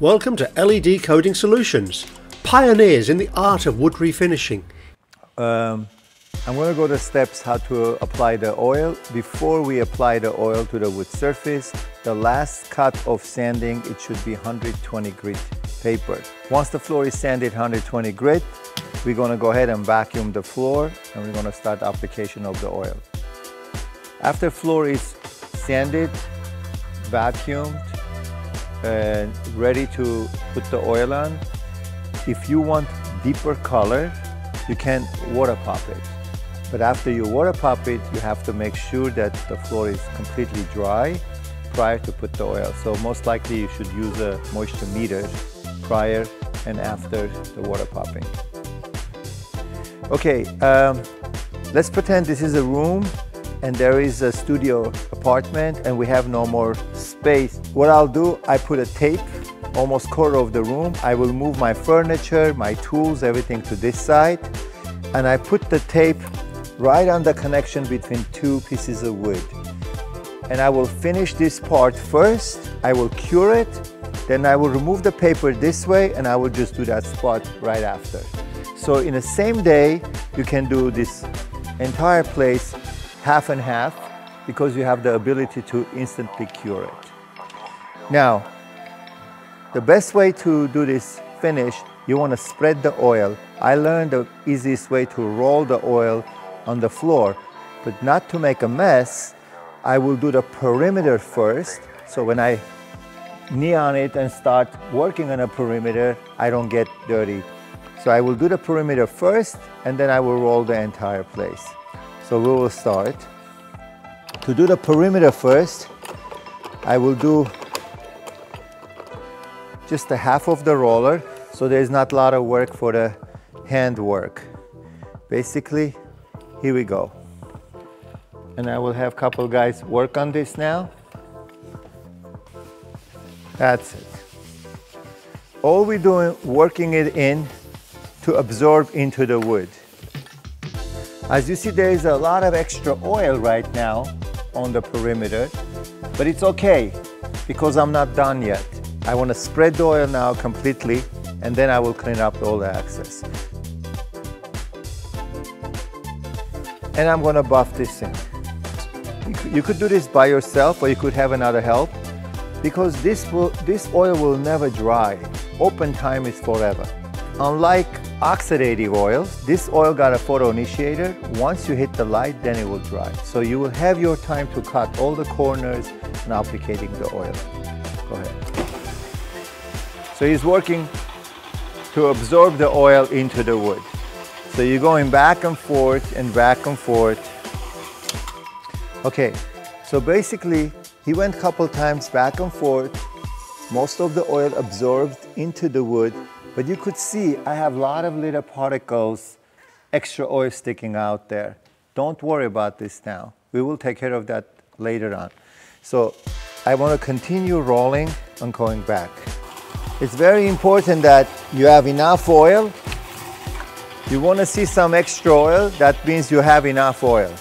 Welcome to LED Coating Solutions, pioneers in the art of wood refinishing. Um, I'm going to go to steps how to apply the oil. Before we apply the oil to the wood surface, the last cut of sanding, it should be 120 grit paper. Once the floor is sanded 120 grit, we're going to go ahead and vacuum the floor and we're going to start application of the oil. After floor is sanded, vacuumed, and ready to put the oil on, if you want deeper color, you can water pop it. But after you water pop it, you have to make sure that the floor is completely dry prior to put the oil. So most likely you should use a moisture meter prior and after the water popping. Okay, um, let's pretend this is a room and there is a studio apartment and we have no more space. What I'll do, I put a tape almost quarter of the room. I will move my furniture, my tools, everything to this side and I put the tape right on the connection between two pieces of wood. And I will finish this part first, I will cure it, then I will remove the paper this way and I will just do that spot right after. So in the same day, you can do this entire place half and half because you have the ability to instantly cure it. Now, the best way to do this finish, you want to spread the oil. I learned the easiest way to roll the oil on the floor, but not to make a mess. I will do the perimeter first. So when I knee on it and start working on a perimeter, I don't get dirty. So I will do the perimeter first and then I will roll the entire place. So we will start. To do the perimeter first, I will do just a half of the roller so there's not a lot of work for the hand work. Basically, here we go. And I will have a couple guys work on this now. That's it. All we're doing, working it in to absorb into the wood. As you see, there is a lot of extra oil right now on the perimeter, but it's okay because I'm not done yet. I want to spread the oil now completely and then I will clean up all the excess. And I'm going to buff this in. You could do this by yourself or you could have another help because this, will, this oil will never dry. Open time is forever. Unlike oxidative oils, this oil got a photo initiator. Once you hit the light, then it will dry. So you will have your time to cut all the corners and applicating the oil. Go ahead. So he's working to absorb the oil into the wood. So you're going back and forth and back and forth. Okay, so basically he went a couple times back and forth. Most of the oil absorbed into the wood but you could see I have a lot of little particles, extra oil sticking out there. Don't worry about this now. We will take care of that later on. So I want to continue rolling and going back. It's very important that you have enough oil. You want to see some extra oil, that means you have enough oil.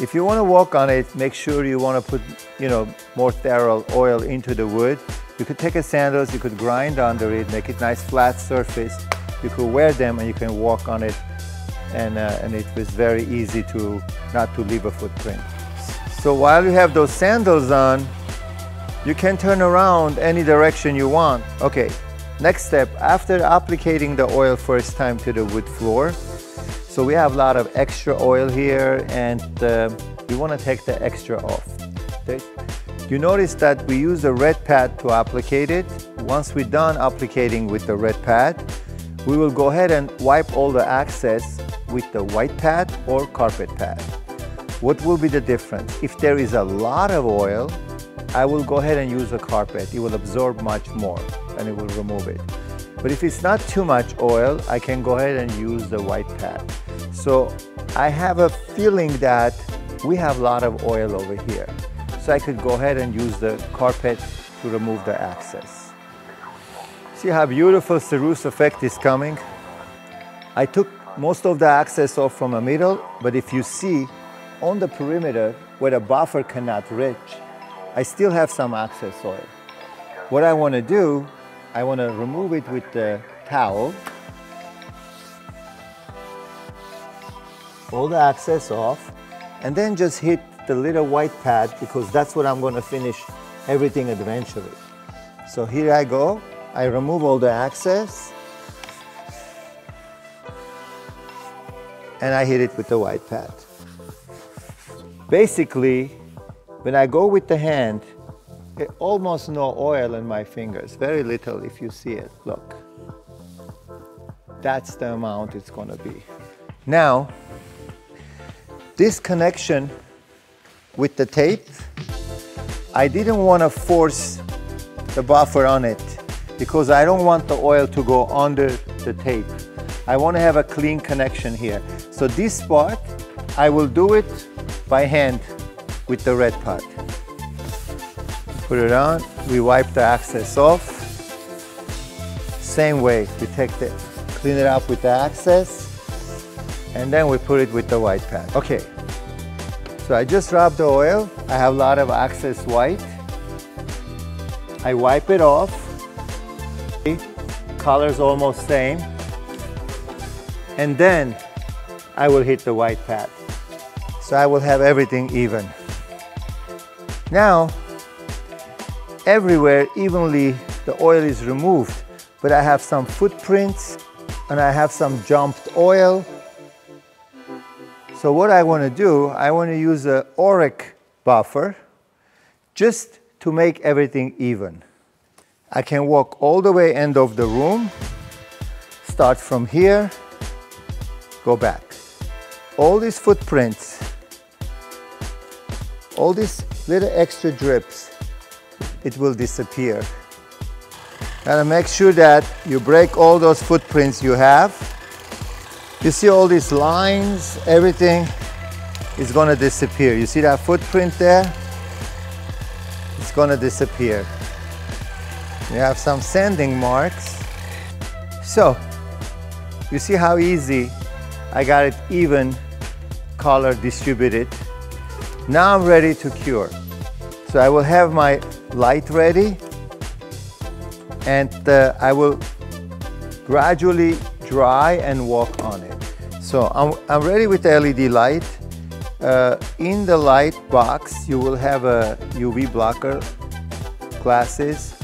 If you want to work on it, make sure you want to put, you know, more thorough oil into the wood you could take a sandals, you could grind under it, make it nice flat surface. You could wear them and you can walk on it and, uh, and it was very easy to not to leave a footprint. So while you have those sandals on, you can turn around any direction you want. Okay, next step, after applicating the oil first time to the wood floor, so we have a lot of extra oil here and uh, you want to take the extra off. Okay? You notice that we use a red pad to applicate it. Once we're done applicating with the red pad, we will go ahead and wipe all the excess with the white pad or carpet pad. What will be the difference? If there is a lot of oil, I will go ahead and use a carpet. It will absorb much more and it will remove it. But if it's not too much oil, I can go ahead and use the white pad. So I have a feeling that we have a lot of oil over here so I could go ahead and use the carpet to remove the excess. See how beautiful cerused effect is coming? I took most of the excess off from the middle, but if you see on the perimeter where the buffer cannot reach, I still have some excess oil. what I want to do, I want to remove it with the towel. All the excess off and then just hit the little white pad because that's what I'm going to finish everything eventually. So here I go. I remove all the excess and I hit it with the white pad. Basically, when I go with the hand, almost no oil in my fingers, very little if you see it, look. That's the amount it's gonna be. Now, this connection with the tape, I didn't wanna force the buffer on it because I don't want the oil to go under the tape. I wanna have a clean connection here. So this part, I will do it by hand with the red pad. Put it on, we wipe the excess off. Same way, we take the, clean it up with the excess, and then we put it with the white pad. Okay, so I just rubbed the oil. I have a lot of excess white. I wipe it off. Color's almost same. And then I will hit the white pad. So I will have everything even. Now, everywhere evenly the oil is removed, but I have some footprints and I have some jumped oil. So what I want to do, I want to use a Oreck buffer just to make everything even. I can walk all the way end of the room, start from here, go back. All these footprints, all these little extra drips, it will disappear. Gotta make sure that you break all those footprints you have. You see all these lines, everything is gonna disappear. You see that footprint there? It's gonna disappear. You have some sanding marks. So, you see how easy I got it even color distributed. Now I'm ready to cure. So I will have my light ready and uh, I will gradually dry and walk on it. So I'm, I'm ready with the LED light. Uh, in the light box, you will have a UV blocker glasses.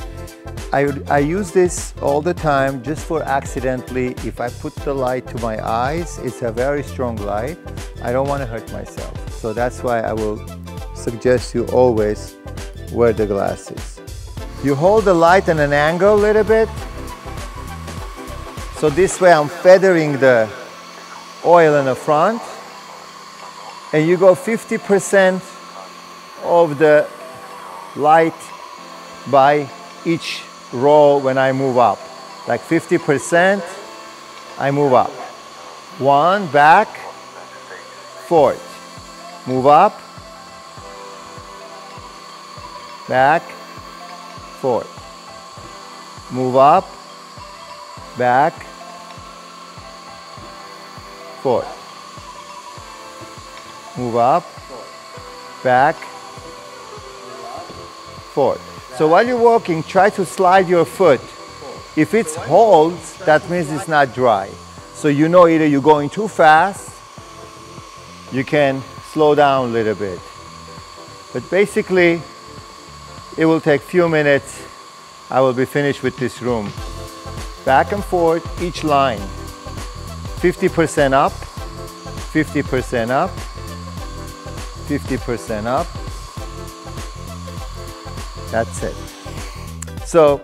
I, I use this all the time just for accidentally, if I put the light to my eyes, it's a very strong light. I don't want to hurt myself. So that's why I will suggest you always wear the glasses. You hold the light at an angle a little bit. So this way I'm feathering the oil in the front. And you go 50% of the light by each row when I move up. Like 50%, I move up. One, back, forward. Move up, back, forward. Move up, back, forward. Move up, back, forward. So while you're walking, try to slide your foot. If it holds, that means it's not dry. So you know either you're going too fast, you can slow down a little bit. But basically, it will take few minutes. I will be finished with this room. Back and forth, each line. 50% up, 50% up, 50% up. That's it. So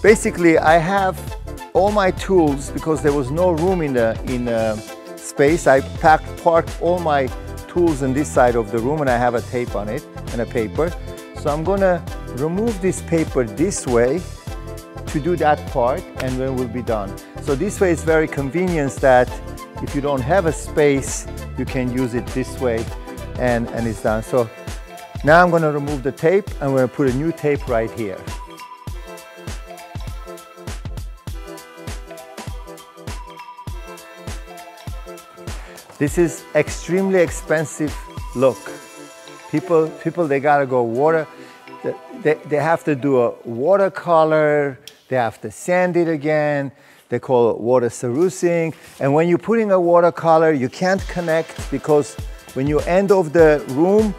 basically I have all my tools because there was no room in the, in the space. I packed, parked all my tools in this side of the room and I have a tape on it and a paper. So I'm gonna remove this paper this way to do that part and then we'll be done. So this way it's very convenient that if you don't have a space, you can use it this way and, and it's done. So now I'm gonna remove the tape and we're gonna put a new tape right here. This is extremely expensive look. People, people, they gotta go water. they, they have to do a watercolor, they have to sand it again, they call it water cerusing. And when you're putting a watercolor, you can't connect because when you end of the room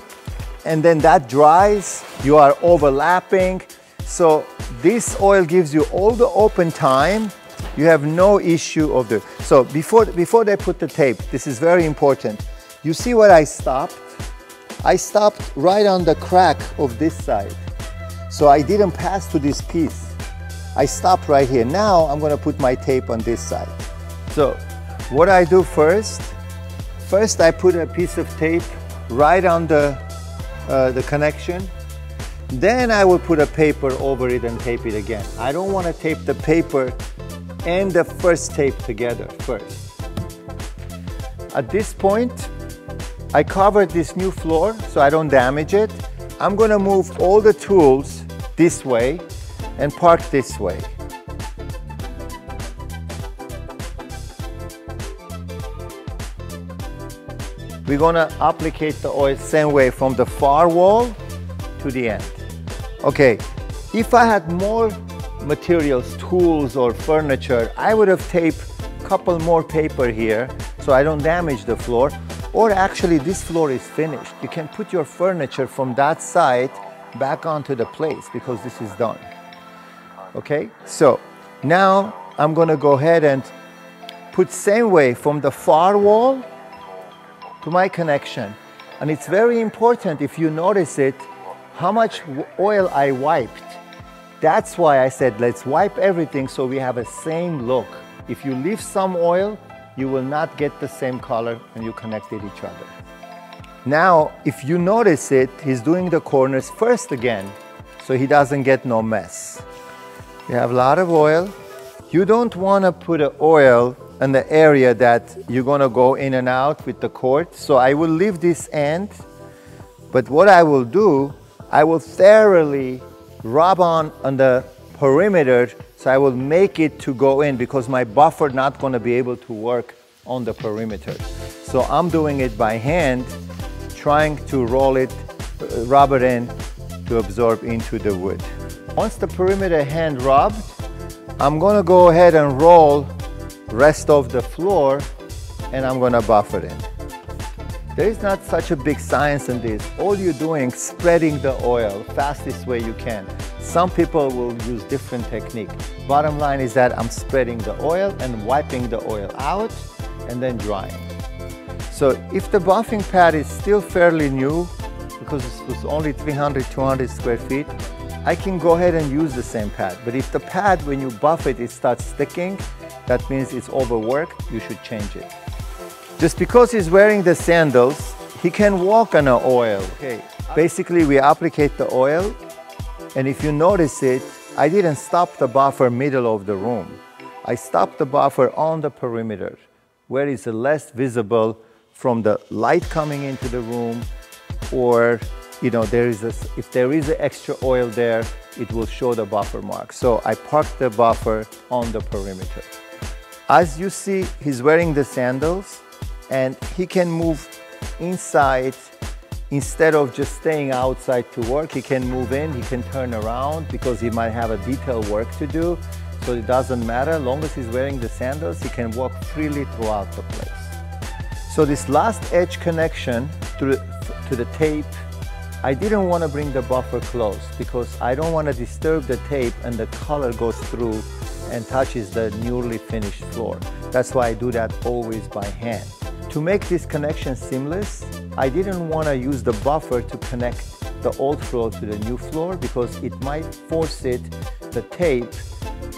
and then that dries, you are overlapping. So this oil gives you all the open time. You have no issue of the, so before, before they put the tape, this is very important. You see where I stopped? I stopped right on the crack of this side. So I didn't pass to this piece. I stopped right here. Now I'm gonna put my tape on this side. So what I do first, first I put a piece of tape right on the, uh, the connection. Then I will put a paper over it and tape it again. I don't wanna tape the paper and the first tape together first. At this point, I covered this new floor so I don't damage it. I'm gonna move all the tools this way and park this way. We're gonna applicate the oil same way from the far wall to the end. Okay, if I had more materials, tools or furniture, I would have taped a couple more paper here so I don't damage the floor. Or actually this floor is finished. You can put your furniture from that side back onto the place because this is done. Okay, so now I'm gonna go ahead and put same way from the far wall to my connection. And it's very important if you notice it, how much oil I wiped. That's why I said let's wipe everything so we have a same look. If you leave some oil, you will not get the same color when you connected each other. Now, if you notice it, he's doing the corners first again, so he doesn't get no mess. You have a lot of oil. You don't want to put oil in the area that you're to go in and out with the cord. So I will leave this end, but what I will do, I will thoroughly rub on on the perimeter so I will make it to go in because my buffer not to be able to work on the perimeter. So I'm doing it by hand, trying to roll it, uh, rub it in to absorb into the wood. Once the perimeter hand rubbed, I'm to go ahead and roll rest of the floor and I'm to buff it in. There is not such a big science in this. All you're doing is spreading the oil fastest way you can. Some people will use different technique. Bottom line is that I'm spreading the oil and wiping the oil out and then drying. So if the buffing pad is still fairly new, because it was only 300, 200 square feet, I can go ahead and use the same pad. But if the pad, when you buff it, it starts sticking, that means it's overworked, you should change it. Just because he's wearing the sandals, he can walk on the oil. Okay. Basically, we applicate the oil, and if you notice it, I didn't stop the buffer middle of the room. I stopped the buffer on the perimeter, where it's less visible from the light coming into the room, or you know, there is a, if there is extra oil there, it will show the buffer mark. So I parked the buffer on the perimeter. As you see, he's wearing the sandals and he can move inside. Instead of just staying outside to work he can move in he can turn around because he might have a detail work to do. So it doesn't matter long as he's wearing the sandals he can walk freely throughout the place. So this last edge connection to the, to the tape I didn't want to bring the buffer close because I don't want to disturb the tape and the color goes through and touches the newly finished floor. That's why I do that always by hand. To make this connection seamless, I didn't want to use the buffer to connect the old floor to the new floor because it might force it, the tape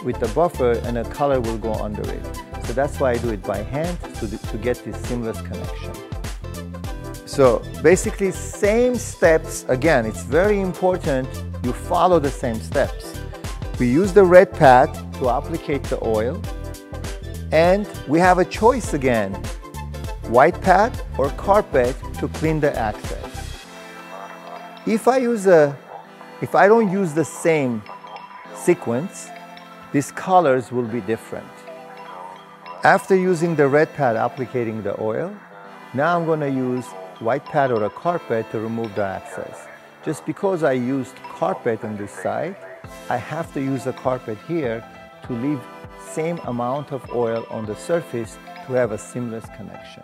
with the buffer and a color will go under it. So that's why I do it by hand to, to get this seamless connection. So basically same steps, again, it's very important you follow the same steps. We use the red pad to applicate the oil and we have a choice again white pad or carpet to clean the access. If I use a, if I don't use the same sequence, these colors will be different. After using the red pad applicating the oil, now I'm going to use white pad or a carpet to remove the access. Just because I used carpet on this side, I have to use a carpet here to leave same amount of oil on the surface to have a seamless connection.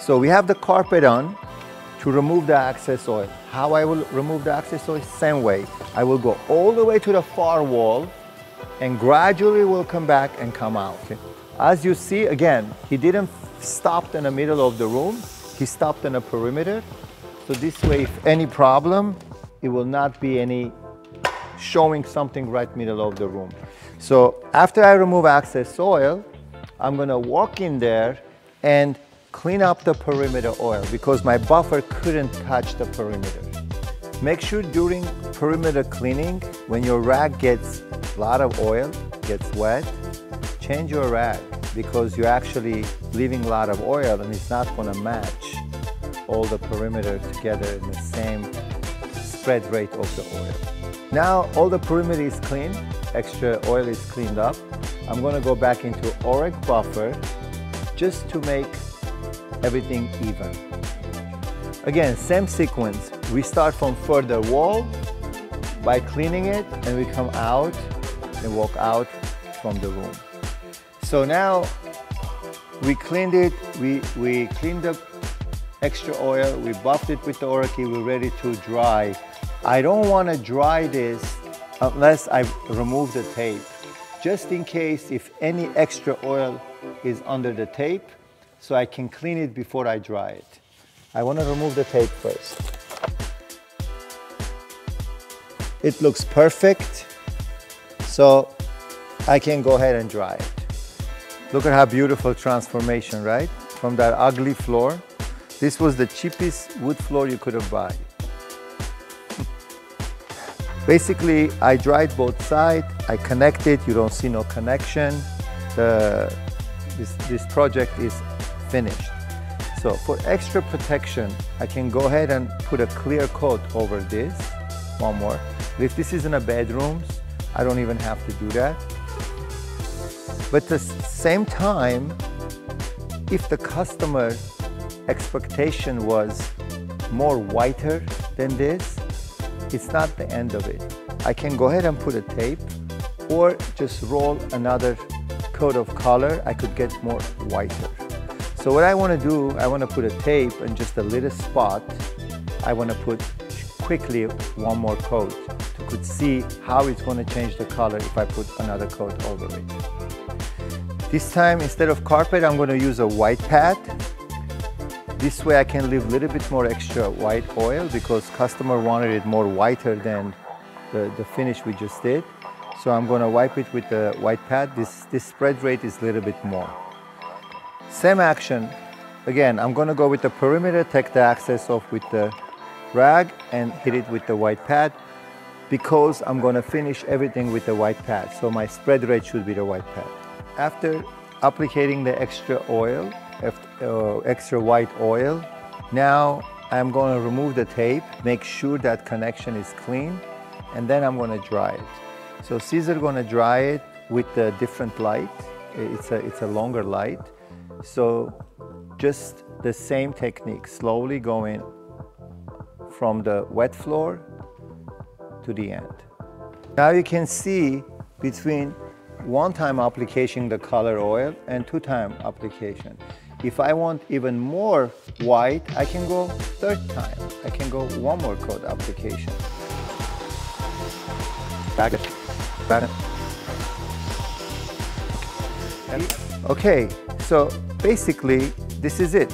So we have the carpet on to remove the excess oil. How I will remove the excess oil? Same way. I will go all the way to the far wall and gradually will come back and come out. As you see, again, he didn't stop in the middle of the room. He stopped in a perimeter. So this way, if any problem, it will not be any showing something right middle of the room. So after I remove excess oil, I'm gonna walk in there and clean up the perimeter oil because my buffer couldn't touch the perimeter. Make sure during perimeter cleaning, when your rag gets a lot of oil, gets wet, change your rag because you're actually leaving a lot of oil and it's not gonna match all the perimeter together in the same spread rate of the oil. Now all the perimeter is clean, extra oil is cleaned up. I'm gonna go back into Oreck buffer just to make everything even. Again, same sequence. We start from further wall by cleaning it and we come out and walk out from the room. So now we cleaned it, we, we cleaned the extra oil, we buffed it with the Oraki, we're ready to dry. I don't want to dry this unless I remove the tape. Just in case if any extra oil is under the tape, so I can clean it before I dry it. I want to remove the tape first. It looks perfect, so I can go ahead and dry it. Look at how beautiful transformation, right? From that ugly floor. This was the cheapest wood floor you could have bought. Basically, I dried both sides, I connected, you don't see no connection. The, this, this project is finished. So for extra protection, I can go ahead and put a clear coat over this, one more. If this is in a bedrooms, I don't even have to do that. But at the same time, if the customer expectation was more whiter than this, it's not the end of it. I can go ahead and put a tape or just roll another coat of color. I could get more whiter. So what I want to do, I want to put a tape in just a little spot. I want to put quickly one more coat to could see how it's going to change the color if I put another coat over it. This time, instead of carpet, I'm going to use a white pad this way I can leave a little bit more extra white oil because customer wanted it more whiter than the, the finish we just did. So I'm gonna wipe it with the white pad. This, this spread rate is a little bit more. Same action. Again, I'm gonna go with the perimeter, take the excess off with the rag and hit it with the white pad because I'm gonna finish everything with the white pad. So my spread rate should be the white pad. After applicating the extra oil, Uh, extra white oil. Now I'm going to remove the tape, make sure that connection is clean, and then I'm going to dry it. So Caesar going to dry it with a different light. It's a, it's a longer light. So just the same technique, slowly going from the wet floor to the end. Now you can see between one time application the color oil and two time application. If I want even more white, I can go third time. I can go one more coat application. Back it, back it. Okay, so basically this is it.